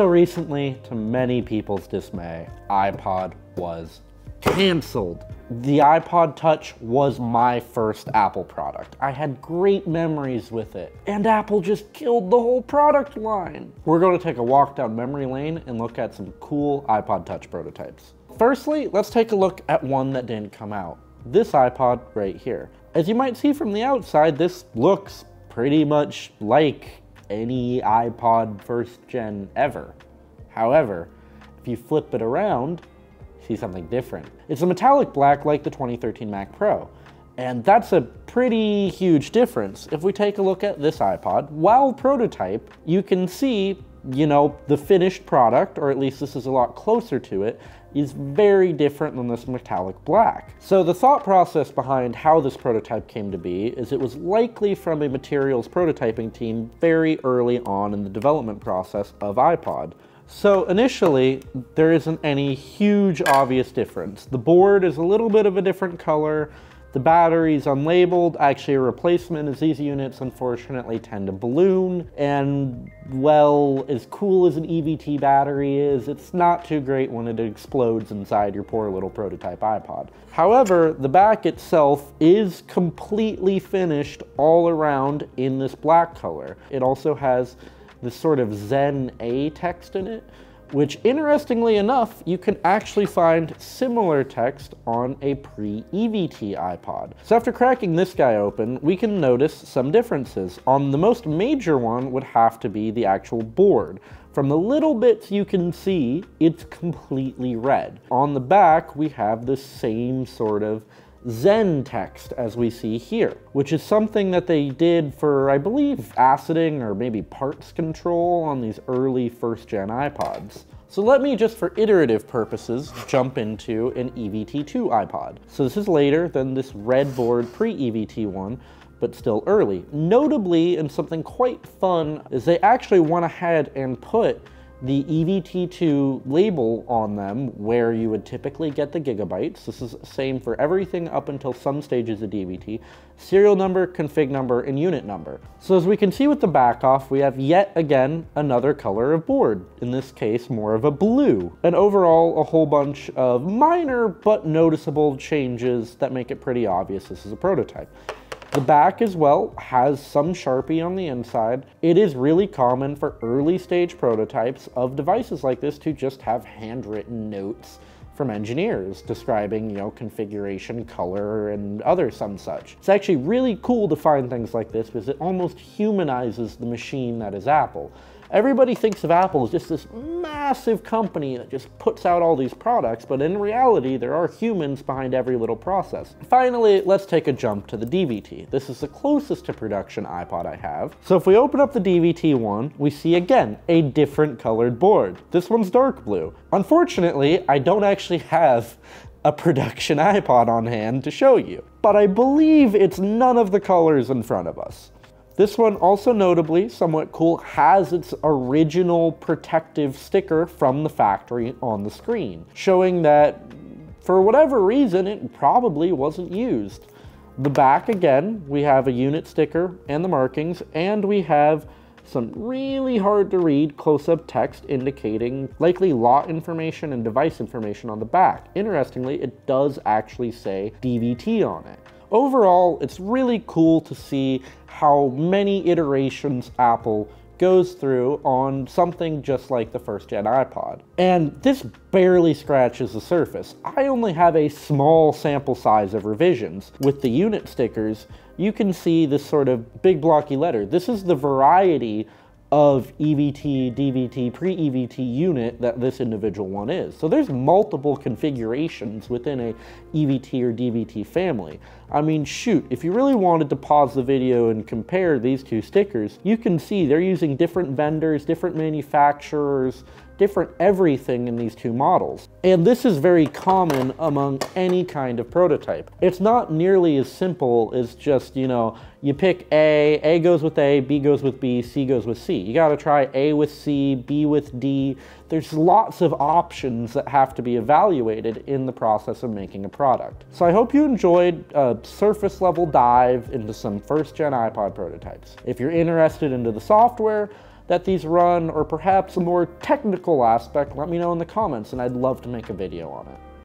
So recently, to many people's dismay, iPod was canceled. The iPod Touch was my first Apple product. I had great memories with it, and Apple just killed the whole product line. We're going to take a walk down memory lane and look at some cool iPod Touch prototypes. Firstly, let's take a look at one that didn't come out. This iPod right here. As you might see from the outside, this looks pretty much like any iPod first gen ever. However, if you flip it around, see something different. It's a metallic black like the 2013 Mac Pro. And that's a pretty huge difference. If we take a look at this iPod, while prototype, you can see, you know, the finished product, or at least this is a lot closer to it, is very different than this metallic black. So the thought process behind how this prototype came to be is it was likely from a materials prototyping team very early on in the development process of iPod. So initially, there isn't any huge obvious difference. The board is a little bit of a different color, the battery's unlabeled, actually a replacement as these units unfortunately tend to balloon, and well, as cool as an EVT battery is, it's not too great when it explodes inside your poor little prototype iPod. However, the back itself is completely finished all around in this black color. It also has this sort of Zen A text in it, which interestingly enough, you can actually find similar text on a pre-EVT iPod. So after cracking this guy open, we can notice some differences. On the most major one would have to be the actual board. From the little bits you can see, it's completely red. On the back, we have the same sort of Zen text as we see here, which is something that they did for, I believe, aciding or maybe parts control on these early first gen iPods. So let me just for iterative purposes jump into an EVT2 iPod. So this is later than this red board pre-EVT one, but still early. Notably, and something quite fun, is they actually went ahead and put the EVT2 label on them where you would typically get the gigabytes. This is the same for everything up until some stages of DVT. Serial number, config number, and unit number. So as we can see with the back off, we have yet again another color of board. In this case, more of a blue. And overall, a whole bunch of minor but noticeable changes that make it pretty obvious this is a prototype. The back as well has some Sharpie on the inside. It is really common for early stage prototypes of devices like this to just have handwritten notes from engineers describing, you know, configuration, color, and other some such. It's actually really cool to find things like this because it almost humanizes the machine that is Apple. Everybody thinks of Apple as just this massive company that just puts out all these products, but in reality, there are humans behind every little process. Finally, let's take a jump to the DVT. This is the closest to production iPod I have. So if we open up the DVT one, we see again, a different colored board. This one's dark blue. Unfortunately, I don't actually have a production iPod on hand to show you, but I believe it's none of the colors in front of us. This one also notably, somewhat cool, has its original protective sticker from the factory on the screen, showing that for whatever reason it probably wasn't used. The back again, we have a unit sticker and the markings, and we have some really hard to read close-up text indicating likely lot information and device information on the back. Interestingly, it does actually say DVT on it. Overall, it's really cool to see how many iterations Apple goes through on something just like the first gen iPod. And this barely scratches the surface. I only have a small sample size of revisions. With the unit stickers, you can see this sort of big blocky letter. This is the variety of EVT, DVT, pre-EVT unit that this individual one is. So there's multiple configurations within a EVT or DVT family. I mean, shoot, if you really wanted to pause the video and compare these two stickers, you can see they're using different vendors, different manufacturers, different everything in these two models. And this is very common among any kind of prototype. It's not nearly as simple as just, you know, you pick A, A goes with A, B goes with B, C goes with C. You gotta try A with C, B with D. There's lots of options that have to be evaluated in the process of making a product. So I hope you enjoyed a surface level dive into some first gen iPod prototypes. If you're interested into the software, that these run, or perhaps a more technical aspect, let me know in the comments and I'd love to make a video on it.